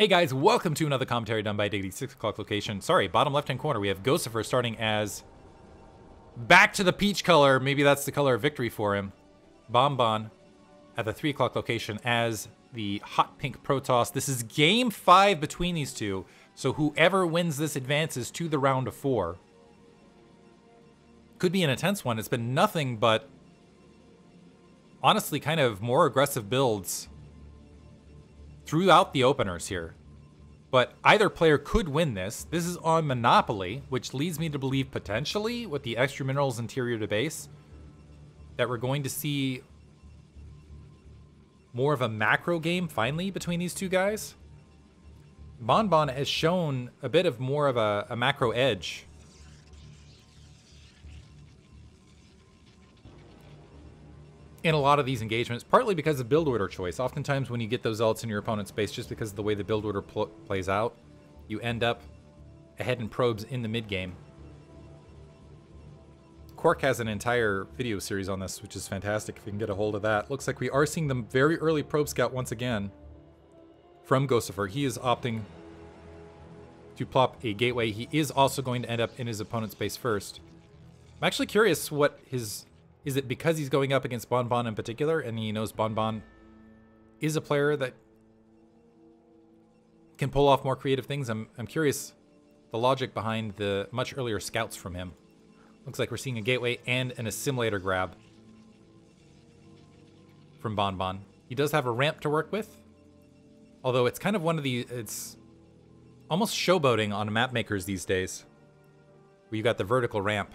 Hey guys, welcome to another commentary done by Diggity 6 o'clock location. Sorry, bottom left-hand corner, we have Gosufer starting as back to the peach color. Maybe that's the color of victory for him. Bombon at the 3 o'clock location as the hot pink Protoss. This is game 5 between these two, so whoever wins this advances to the round of 4. Could be an intense one. It's been nothing but honestly kind of more aggressive builds throughout the openers here. But either player could win this. This is on Monopoly, which leads me to believe potentially with the extra minerals interior to base that we're going to see more of a macro game finally between these two guys. Bombon has shown a bit of more of a, a macro edge in a lot of these engagements, partly because of build order choice. Oftentimes when you get those ults in your opponent's space, just because of the way the build order pl plays out, you end up ahead in probes in the mid game. Quark has an entire video series on this, which is fantastic if you can get a hold of that. Looks like we are seeing the very early probe scout once again from Gosufer. He is opting to plop a gateway. He is also going to end up in his opponent's base first. I'm actually curious what his is it because he's going up against Bombon bon in particular, and he knows Bombon bon is a player that can pull off more creative things? I'm, I'm curious the logic behind the much earlier scouts from him. Looks like we're seeing a gateway and an assimilator grab from Bombon. Bon. He does have a ramp to work with, although it's kind of one of the, it's almost showboating on map makers these days. You got the vertical ramp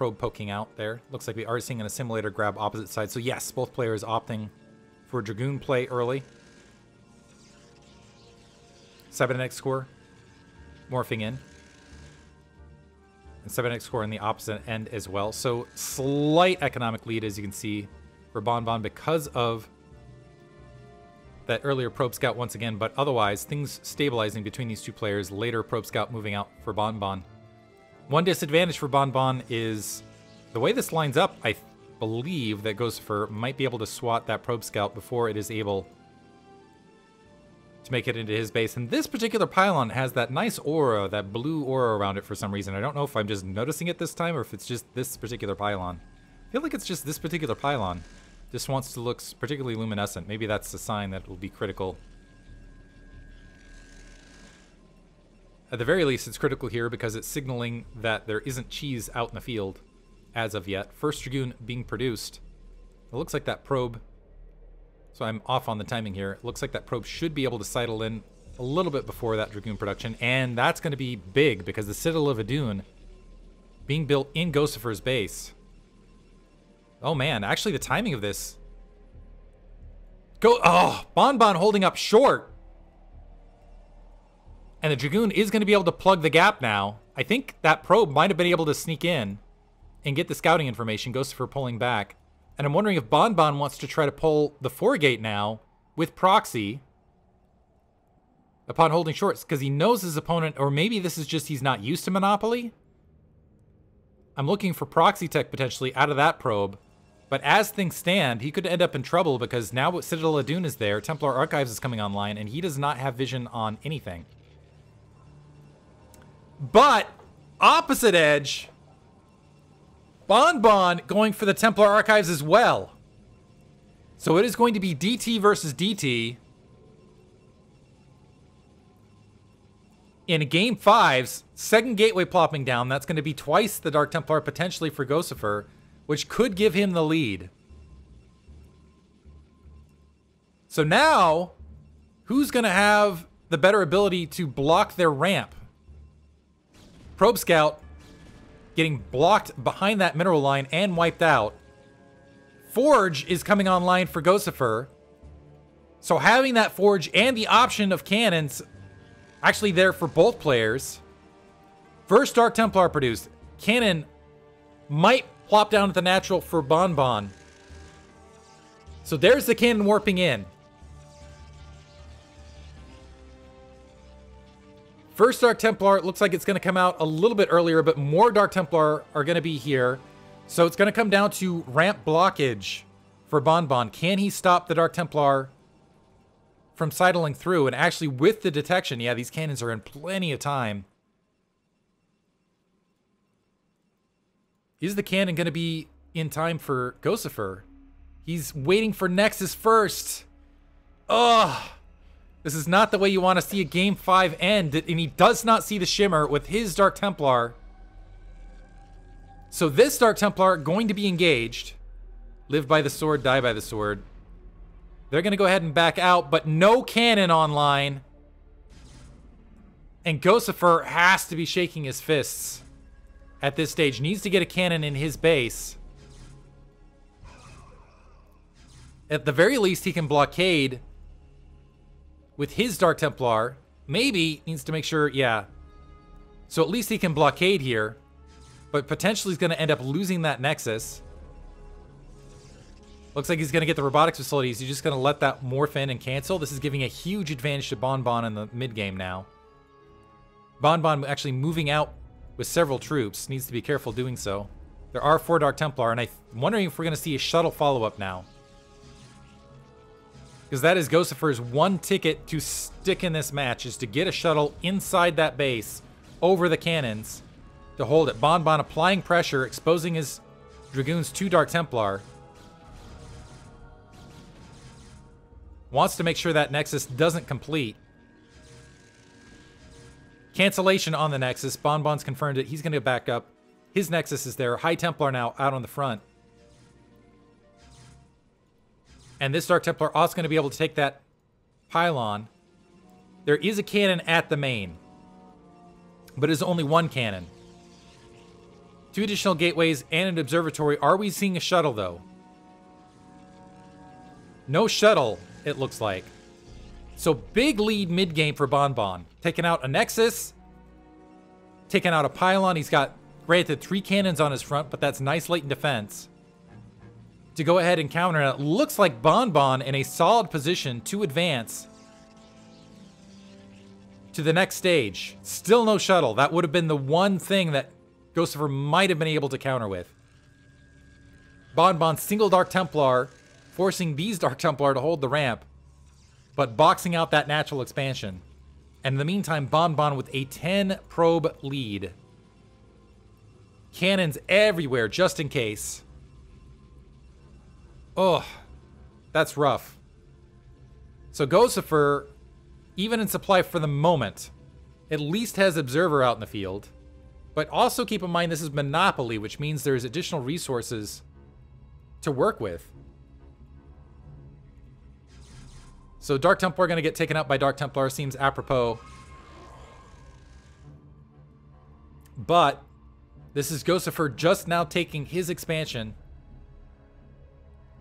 probe poking out there. Looks like we are seeing an assimilator grab opposite side. So yes, both players opting for Dragoon play early. Cybernetics Core morphing in. And Cybernetics Core on the opposite end as well. So slight economic lead, as you can see, for Bombon because of that earlier Probe Scout once again, but otherwise, things stabilizing between these two players. Later Probe Scout moving out for Bombon. One disadvantage for Bombon is the way this lines up, I believe that Gosufer might be able to swat that Probe Scout before it is able to make it into his base. And this particular pylon has that nice aura, that blue aura around it for some reason. I don't know if I'm just noticing it this time or if it's just this particular pylon. I feel like it's just this particular pylon. Just wants to look particularly luminescent. Maybe that's a sign that it will be critical At the very least, it's critical here because it's signaling that there isn't cheese out in the field as of yet. First Dragoon being produced. It looks like that probe, so I'm off on the timing here. It looks like that probe should be able to sidle in a little bit before that Dragoon production, and that's going to be big because the Citadel of Adun being built in Gosufer's base. Oh man, actually the timing of this. Go, oh, Bombon holding up short. And the Dragoon is going to be able to plug the gap now. I think that probe might have been able to sneak in and get the scouting information. Gosufer pulling back. And I'm wondering if Bombon wants to try to pull the four gate now with proxy upon holding shorts because he knows his opponent, or maybe this is just he's not used to Monopoly. I'm looking for proxy tech potentially out of that probe. But as things stand, he could end up in trouble because now Citadel Adun is there, Templar Archives is coming online, and he does not have vision on anything. But opposite edge, Bombon going for the Templar Archives as well. So it is going to be DT versus DT. In game five's second gateway plopping down, that's going to be twice the Dark Templar potentially for Gosufer, which could give him the lead. So now, who's going to have the better ability to block their ramp? Probe Scout getting blocked behind that mineral line and wiped out. Forge is coming online for Gosufer. So having that Forge and the option of cannons actually there for both players. First Dark Templar produced. Cannon might plop down at the natural for Bombon. So there's the cannon warping in. First Dark Templar looks like it's going to come out a little bit earlier, but more Dark Templar are going to be here. So it's going to come down to ramp blockage for Bombon. Can he stop the Dark Templar from sidling through, and actually with the detection, yeah, these cannons are in plenty of time. Is the cannon going to be in time for Gosufer? He's waiting for Nexus first. Ugh. This is not the way you want to see a Game 5 end, and he does not see the Shimmer with his Dark Templar. So this Dark Templar going to be engaged. Live by the sword, die by the sword. They're going to go ahead and back out, but no cannon online. And Gosufer has to be shaking his fists at this stage. Needs to get a cannon in his base. At the very least, he can blockade with his Dark Templar. Maybe needs to make sure, yeah. So at least he can blockade here. But potentially he's going to end up losing that Nexus. Looks like he's going to get the robotics facilities. He's just going to let that morph in and cancel. This is giving a huge advantage to Bombon in the mid game now. Bombon actually moving out with several troops. Needs to be careful doing so. There are four Dark Templar, and I'm wondering if we're going to see a shuttle follow-up now. Because that is Gosufer's one ticket to stick in this match, is to get a shuttle inside that base, over the cannons, to hold it. Bombon applying pressure, exposing his Dragoons to Dark Templar. Wants to make sure that Nexus doesn't complete. Cancellation on the Nexus. Bombon's confirmed it. He's going to back up. His Nexus is there. High Templar now out on the front. And this Dark Templar also going to be able to take that pylon. There is a cannon at the main. But it's only one cannon. Two additional gateways and an observatory. Are we seeing a shuttle, though? No shuttle, it looks like. So big lead mid-game for Bombon. Taking out a Nexus. Taking out a Pylon. He's got, granted, three cannons on his front, but that's nice latent defense. To go ahead and counter it. Looks like Bombon in a solid position to advance to the next stage. Still no shuttle. That would have been the one thing that Gosufer might have been able to counter with. Bombon single Dark Templar, forcing these Dark Templar to hold the ramp, but boxing out that natural expansion. And in the meantime, Bombon with a 10 probe lead. Cannons everywhere, just in case. Oh, that's rough. So Gosufer, even in supply for the moment, at least has Observer out in the field. But also keep in mind this is Monopoly, which means there's additional resources to work with. So Dark Templar going to get taken out by Dark Templar seems apropos. But this is Gosufer just now taking his expansion.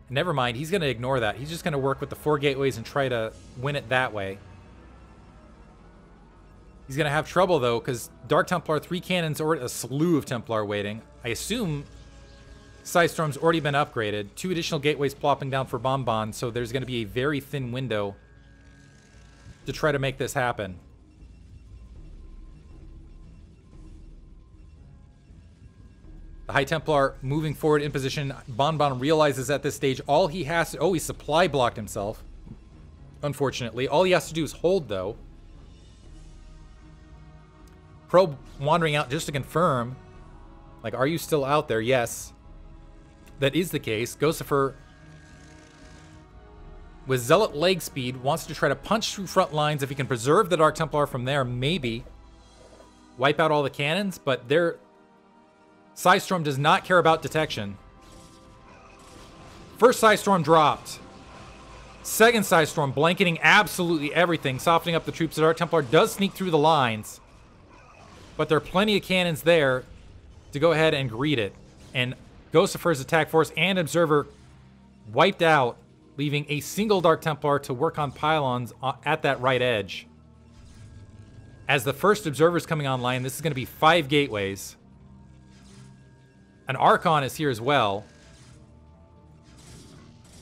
Never mind, he's going to ignore that. He's just going to work with the four gateways and try to win it that way. He's going to have trouble, though, because Dark Templar, three cannons, or a slew of Templar waiting. I assume Psystorm's already been upgraded. Two additional gateways plopping down for Bombon, so there's going to be a very thin window to try to make this happen. The High Templar moving forward in position. Bombon realizes at this stage all he has to... Oh, he supply blocked himself. Unfortunately. All he has to do is hold, though. Probe wandering out just to confirm. Like, are you still out there? Yes. That is the case. Gosufer, with Zealot leg speed, wants to try to punch through front lines. If he can preserve the Dark Templar from there, maybe. Wipe out all the cannons, but their Psystorm does not care about detection. First Psystorm dropped. Second Psystorm blanketing absolutely everything, softening up the troops. The Dark Templar does sneak through the lines. But there are plenty of cannons there to go ahead and greet it. And Gosufer's attack force and Observer wiped out, leaving a single Dark Templar to work on pylons uh, at that right edge. As the first Observer's coming online, this is going to be five gateways. An Archon is here as well.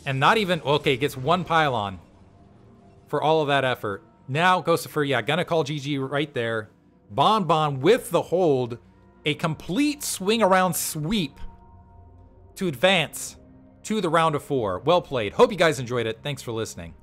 And not even... Okay, gets one pylon for all of that effort. Now, Gosufer, yeah, gonna call GG right there. Bombon with the hold. A complete swing around sweep to advance to the round of four. Well played. Hope you guys enjoyed it. Thanks for listening.